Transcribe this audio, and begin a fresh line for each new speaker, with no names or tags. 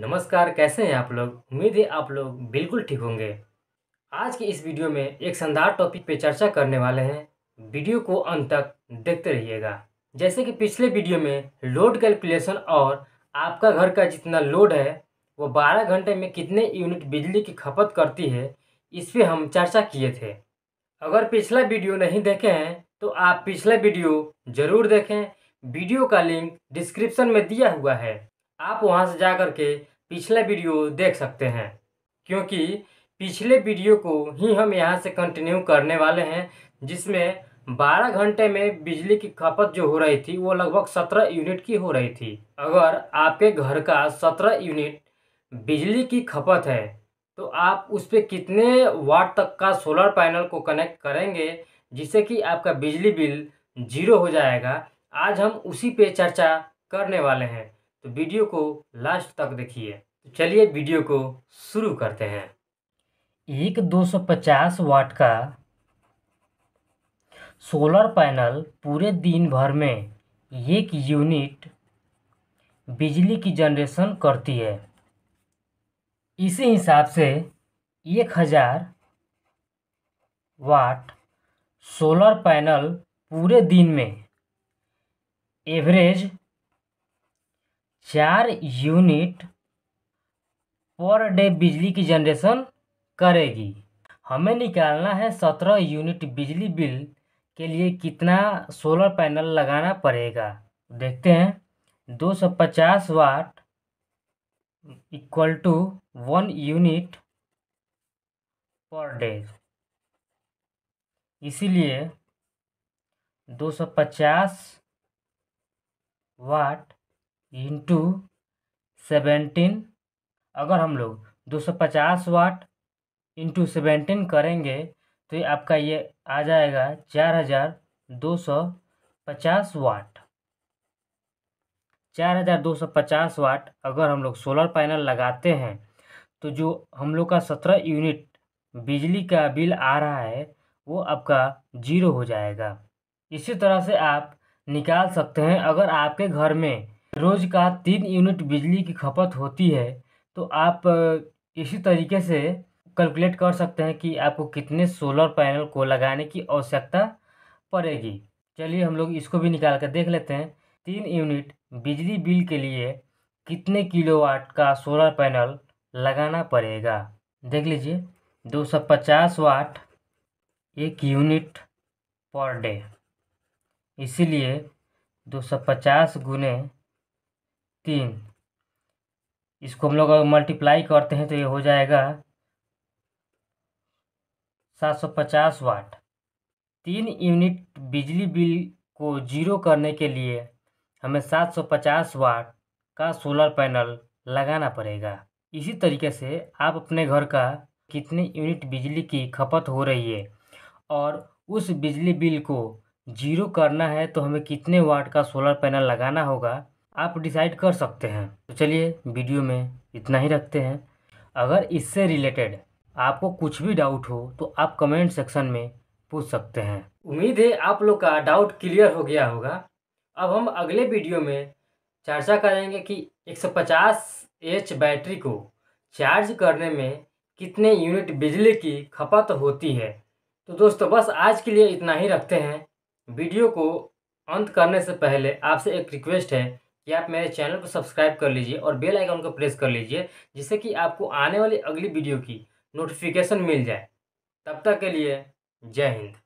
नमस्कार, कैसे हैं आप लोग? उम्मीद है आप लोग बिल्कुल ठीक होंगे। आज की इस वीडियो में एक शानदार टॉपिक पे चर्चा करने वाले हैं। वीडियो को अंत तक देखते रहिएगा। जैसे कि पिछले वीडियो में लोड कैलकुलेशन और आपका घर का जितना लोड है, वो 12 घंटे में कितने यूनिट बिजली की खपत करती है, इस पर हम चर्चा किए थे। अगर पिछला वीडियो नहीं देखे हैं तो आप पिछला वीडियो ज़रूर देखें। वीडियो का लिंक डिस्क्रिप्शन में दिया हुआ है। आप वहाँ से जा कर के पिछला वीडियो देख सकते हैं। क्योंकि पिछले वीडियो को ही हम यहाँ से कंटिन्यू करने वाले हैं, जिसमें 12 घंटे में बिजली की खपत जो हो रही थी, वो लगभग 17 यूनिट की हो रही थी। अगर आपके घर का 17 यूनिट बिजली की खपत है तो आप उस पर कितने वाट तक का सोलर पैनल को कनेक्ट करेंगे, जिससे कि आपका बिजली बिल ज़ीरो हो जाएगा, आज हम उसी पे चर्चा करने वाले हैं। तो वीडियो को लास्ट तक देखिए। तो चलिए वीडियो को शुरू करते हैं। एक 250 वाट का सोलर पैनल पूरे दिन भर में एक यूनिट बिजली की जनरेशन करती है। इसी हिसाब से एक हज़ार वाट सोलर पैनल पूरे दिन में एवरेज चार यूनिट पर डे बिजली की जनरेशन करेगी। हमें निकालना है सत्रह यूनिट बिजली बिल के लिए कितना सोलर पैनल लगाना पड़ेगा। देखते हैं। दो सौ पचास watt equal to one unit per day. इसीलिए दो सौ पचास वाट इंटू सेवेंटीन अगर हम लोग दो सौ पचास वाट इंटू सेवेंटीन करेंगे तो ये आपका ये आ जाएगा चार हज़ार दो सौ पचास वाट चार हज़ार दो सौ पचास वाट अगर हम लोग सोलर पैनल लगाते हैं तो जो हम लोग का सत्रह यूनिट बिजली का बिल आ रहा है, वो आपका ज़ीरो हो जाएगा। इसी तरह से आप निकाल सकते हैं, अगर आपके घर में रोज़ का तीन यूनिट बिजली की खपत होती है तो आप इसी तरीके से कैलकुलेट कर सकते हैं कि आपको कितने सोलर पैनल को लगाने की आवश्यकता पड़ेगी। चलिए हम लोग इसको भी निकाल कर देख लेते हैं। तीन यूनिट बिजली बिल के लिए कितने किलोवाट का सोलर पैनल लगाना पड़ेगा? देख लीजिए, दो सौ पचास वाट एक यूनिट पर डे। इसीलिए दो सौ पचास गुने तीन। इसको हम लोग अगर मल्टीप्लाई करते हैं तो ये हो जाएगा सात सौ पचास वाट। तीन यूनिट बिजली बिल को ज़ीरो करने के लिए हमें सात सौ पचास वाट का सोलर पैनल लगाना पड़ेगा। इसी तरीके से आप अपने घर का कितने यूनिट बिजली की खपत हो रही है और उस बिजली बिल को ज़ीरो करना है तो हमें कितने वाट का सोलर पैनल लगाना होगा आप डिसाइड कर सकते हैं। तो चलिए वीडियो में इतना ही रखते हैं। अगर इससे रिलेटेड आपको कुछ भी डाउट हो तो आप कमेंट सेक्शन में पूछ सकते हैं। उम्मीद है आप लोग का डाउट क्लियर हो गया होगा। अब हम अगले वीडियो में चर्चा करेंगे कि 150 एच बैटरी को चार्ज करने में कितने यूनिट बिजली की खपत होती है। तो दोस्तों, बस आज के लिए इतना ही रखते हैं। वीडियो को अंत करने से पहले आपसे एक रिक्वेस्ट है कि आप मेरे चैनल को सब्सक्राइब कर लीजिए और बेल आइकन को प्रेस कर लीजिए, जिससे कि आपको आने वाली अगली वीडियो की नोटिफिकेशन मिल जाए। तब तक के लिए जय हिंद।